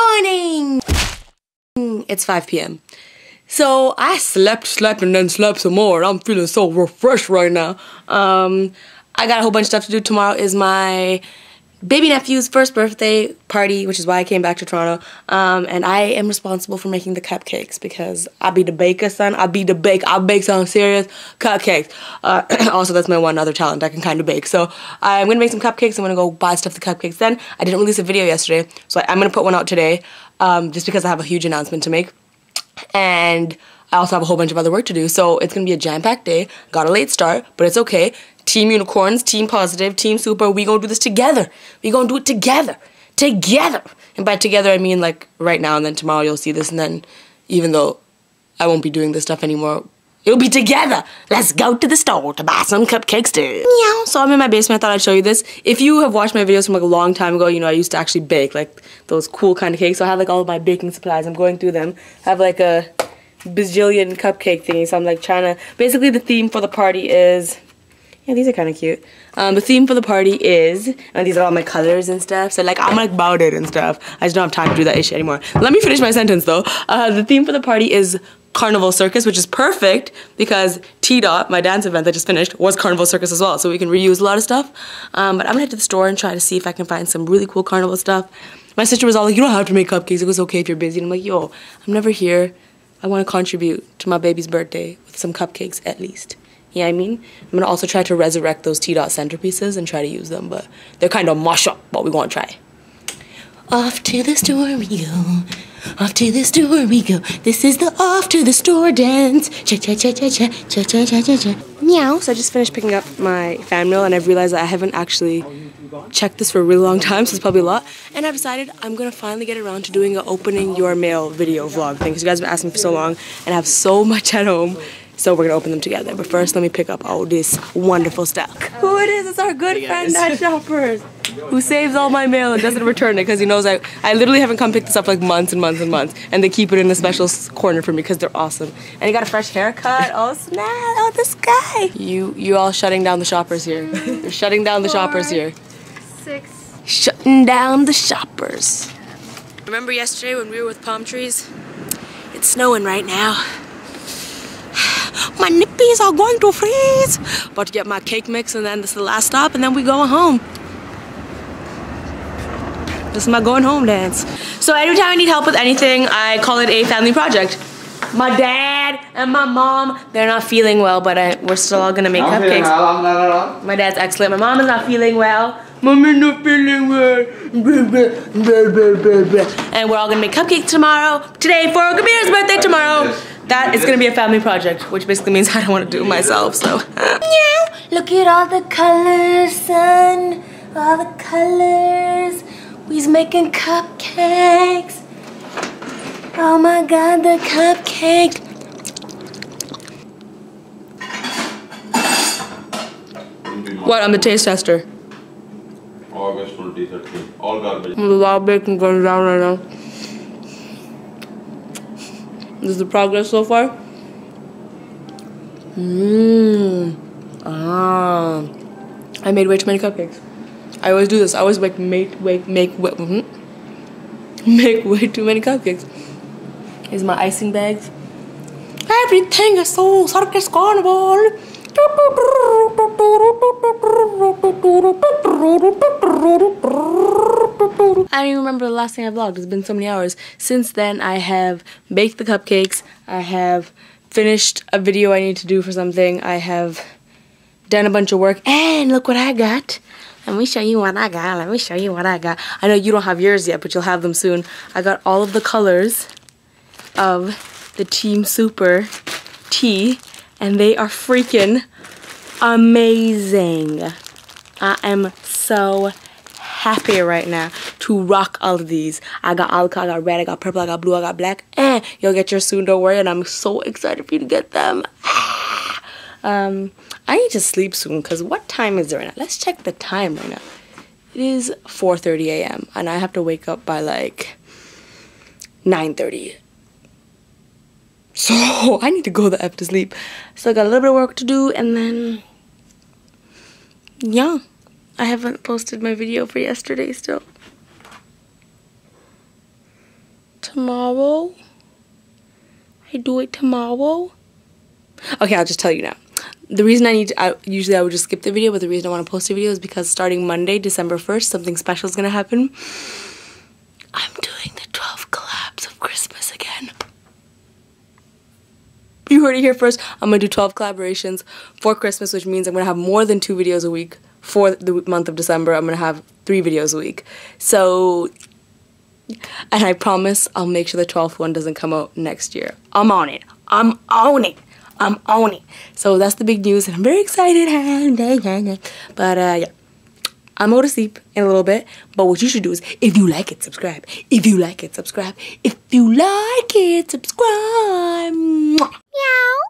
morning! It's 5 p.m. So I slept, slept, and then slept some more. I'm feeling so refreshed right now. Um, I got a whole bunch of stuff to do. Tomorrow is my baby nephew's first birthday party, which is why I came back to Toronto. Um, and I am responsible for making the cupcakes because I be the baker, son. I be the bake. I bake something serious. Cupcakes. Uh, also, that's my one other talent. I can kind of bake. So I'm gonna make some cupcakes. I'm gonna go buy stuff for cupcakes. Then I didn't release a video yesterday, so I'm gonna put one out today, um, just because I have a huge announcement to make. And I also have a whole bunch of other work to do. So it's gonna be a jam-packed day. Got a late start, but it's okay. Team Unicorns, Team Positive, Team Super, we gonna do this together. We gonna do it together. Together. And by together I mean like right now and then tomorrow you'll see this and then even though I won't be doing this stuff anymore, it'll be together. Let's go to the store to buy some cupcakes too. Meow. So I'm in my basement, I thought I'd show you this. If you have watched my videos from like a long time ago, you know I used to actually bake like those cool kind of cakes. So I have like all of my baking supplies. I'm going through them. I have like a bazillion cupcake thingy. So I'm like trying to, basically the theme for the party is yeah, these are kind of cute. Um, the theme for the party is, and these are all my colors and stuff. So like, I'm like about it and stuff. I just don't have time to do that issue anymore. Let me finish my sentence though. Uh, the theme for the party is Carnival Circus, which is perfect because T Dot, my dance event that just finished, was Carnival Circus as well. So we can reuse a lot of stuff. Um, but I'm gonna head to the store and try to see if I can find some really cool carnival stuff. My sister was all like, you don't have to make cupcakes. It was okay if you're busy. And I'm like, yo, I'm never here. I want to contribute to my baby's birthday with some cupcakes at least. You know what I mean? I'm gonna also try to resurrect those T-dot centerpieces and try to use them, but they're kind of mush up, but we gonna try. Off to the store we go. Off to the store we go. This is the off to the store dance. Cha cha cha cha cha cha cha cha cha cha. Meow. So I just finished picking up my fan mail and I've realized that I haven't actually checked this for a really long time, so it's probably a lot. And I've decided I'm gonna finally get around to doing an opening your mail video vlog thing because you guys have been asking me for so long and I have so much at home. So we're gonna open them together. But first, let me pick up all this wonderful stuff. Who it is? It's our good Hey, friend guys. at Shoppers, who saves all my mail and doesn't return it because he knows I I literally haven't come pick this up like months and months and months, and they keep it in a special corner for me because they're awesome. And he got a fresh haircut. Oh snap! Oh this guy. You you all shutting down the shoppers here. You're shutting down the shoppers here. Six. Shutting down the shoppers. Remember yesterday when we were with palm trees? It's snowing right now. My nippies are going to freeze. About to get my cake mix and then this is the last stop and then we going home. This is my going home dance. So anytime I need help with anything, I call it a family project. My dad and my mom, they're not feeling well, but I, we're still all gonna make I'm feeling cupcakes. well, I'm not at all. My dad's excellent. My mom is not feeling well. Mommy's not feeling well. Blah. And we're all gonna make cupcakes tomorrow. Today for Kabir's birthday tomorrow. That is gonna be a family project, which basically means I don't want to do it myself. So. Look at all the colors, son. All the colors. We's making cupcakes. Oh my God, the cupcake. What? I'm the taste tester. August 2013. All garbage. Lot of bacon going down right now. This is the progress so far. Mmm. Ah. I made way too many cupcakes. I always do this. I always make make make make way, mhm. make way too many cupcakes. Here's my icing bags. Everything is so circus carnival. I don't even remember the last thing I vlogged. It's been so many hours. Since then, I have baked the cupcakes. I have finished a video I need to do for something. I have done a bunch of work. And look what I got. Let me show you what I got. Let me show you what I got. I know you don't have yours yet, but you'll have them soon. I got all of the colors of the Team Super tee, and they are freaking amazing. I am so happy right now to rock all of these. I got alcohol, I got red, I got purple, I got blue, I got black, and you'll get yours soon, don't worry, and I'm so excited for you to get them. um, I need to sleep soon, because what time is it right now? Let's check the time right now. It is 4.30 a.m., and I have to wake up by like 9.30. So I need to go the F to sleep. So, I got a little bit of work to do, and then, yeah. I haven't posted my video for yesterday still. tomorrow. I do it tomorrow. Okay, I'll just tell you now. The reason I need to, I, usually I would just skip the video, but the reason I want to post a video is because starting Monday, December 1st, something special is going to happen. I'm doing the 12 collabs of Christmas again. You heard it here first. I'm going to do 12 collaborations for Christmas, which means I'm going to have more than two videos a week for the month of December. I'm going to have three videos a week. So, and I promise I'll make sure the 12th one doesn't come out next year. I'm on it. I'm on it. I'm on it. So that's the big news, and I'm very excited. But uh, yeah. I'm going to sleep in a little bit, but what you should do is, if you like it, subscribe. If you like it, subscribe. If you like it, subscribe. Meow.